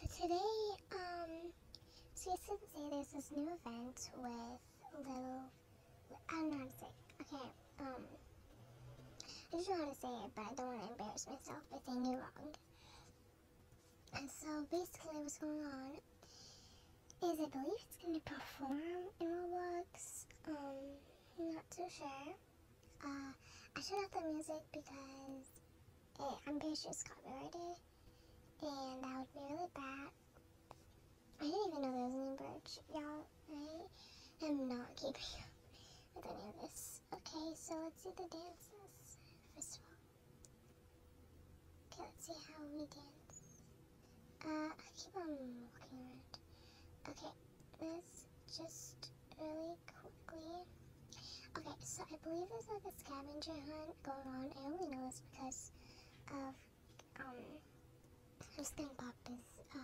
So today, um, so yesterday there's this new event with Lil, I don't know how to say it. Okay, um, I just know how to say it, but I don't want to embarrass myself by saying it wrong. And so basically what's going on is I believe it's going to perform in Roblox. Um, I'm not too sure. Uh, I shut off the music because I'm pretty copyrighted and that would be really bad. I didn't even know there was any birds, y'all. I am not keeping up with any of this. Okay, so let's see the dances first of all. Okay, let's see how we dance. Uh, I keep on walking around. Okay, let's just really quickly. Okay, so I believe there's like a scavenger hunt going on. I only know this because of um pop this uh,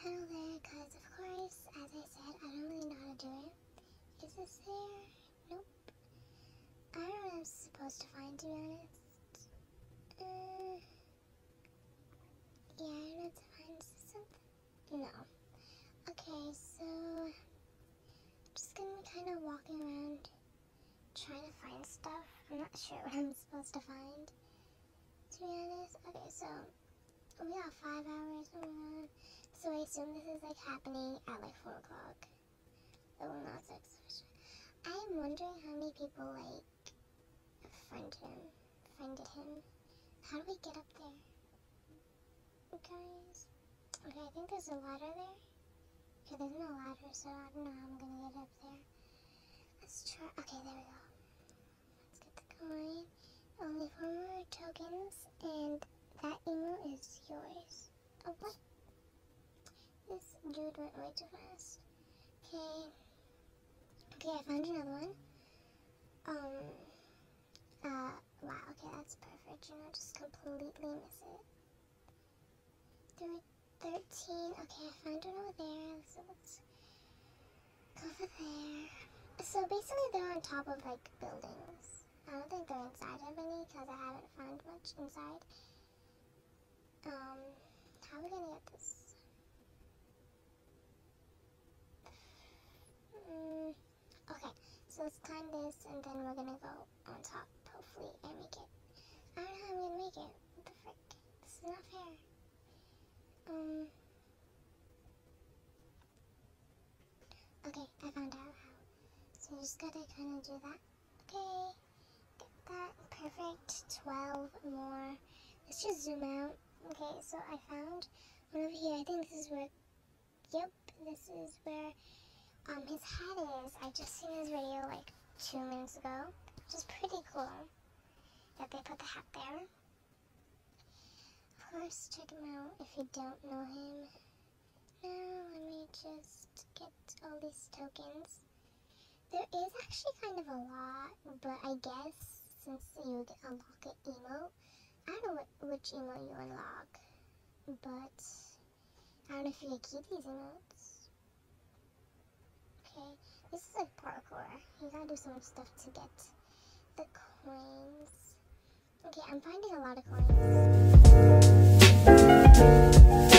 channel there because, of course, as I said, I don't really know how to do it. Is this there? Nope. I don't know what I'm supposed to find, to be honest. Uh, yeah, I don't know to find. Something? No. Okay, so I'm just gonna be kind of walking around trying to find stuff. I'm not sure what I'm supposed to find, to be honest. Okay, so we got five hours. My god. So I assume this is like happening at like four o'clock. Not six. I'm wondering how many people like find him, finded him. How do we get up there, guys? Okay, I think there's a ladder there. Okay, there's no ladder, so I don't know how I'm gonna get up there. Let's try. Okay, there we go. Let's get the coin. Only four more tokens, and that emote is yours. Oh, what? This dude went way too fast. Okay. Okay, I found another one. Um, uh, wow, okay, that's perfect. You know, just completely miss it. Three, 13. Okay, I found one over there. So let's go over there. So basically, they're on top of like buildings. I don't think they're inside of any because I haven't found much inside. Um, how are we gonna get this? Mm, okay, so let's climb this and then we're gonna go on top, hopefully, and make it. I don't know how I'm gonna make it. What the frick? This is not fair. Um. Okay, I found out how. So you just gotta kind of do that. Okay. Perfect. 12 more. Let's just zoom out. Okay, so I found one over here. I think this is where. Yep, this is where um his hat is. I just seen his video like two minutes ago, which is pretty cool that they put the hat there. Of course, check him out if you don't know him. Now let me just get all these tokens. There is actually kind of a lot, but I guess since you get unlock an emote, I don't know which emote you unlock, but I don't know if you can keep these emotes. Okay, this is like parkour. You gotta do some stuff to get the coins. Okay, I'm finding a lot of coins.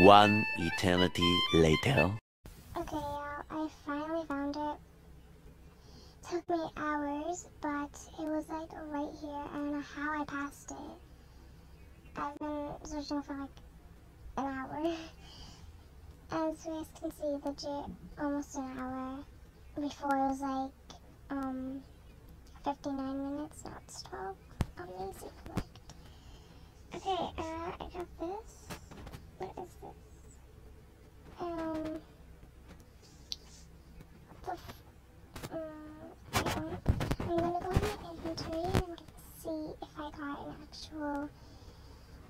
One eternity later. Okay, y'all, I finally found it. Took me hours, but it was like right here. I don't know how I passed it. I've been searching for like an hour. As you guys can see, legit almost an hour. Before it was like um 59 minutes, now it's 12. Amazing work. Okay, uh, I got this. What is this? Um, the f- um, I don't, I'm gonna go to my inventory and I'm gonna see if I got an actual,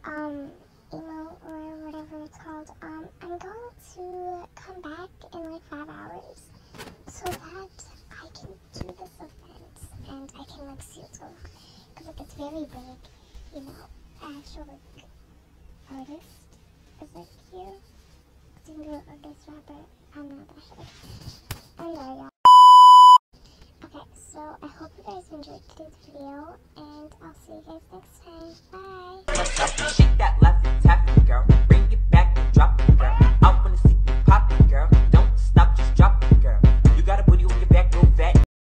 um, emote or whatever it's called. Um, I'm going to come back in like five hours so that I can do this event and I can like see what's going on. Cause like it's very big, you know, actual like artist is like here. Single artist rapper. I'm not that sure. Anyway, y'all. Okay, so I hope you guys enjoyed today's video and I'll see you guys next time. Bye!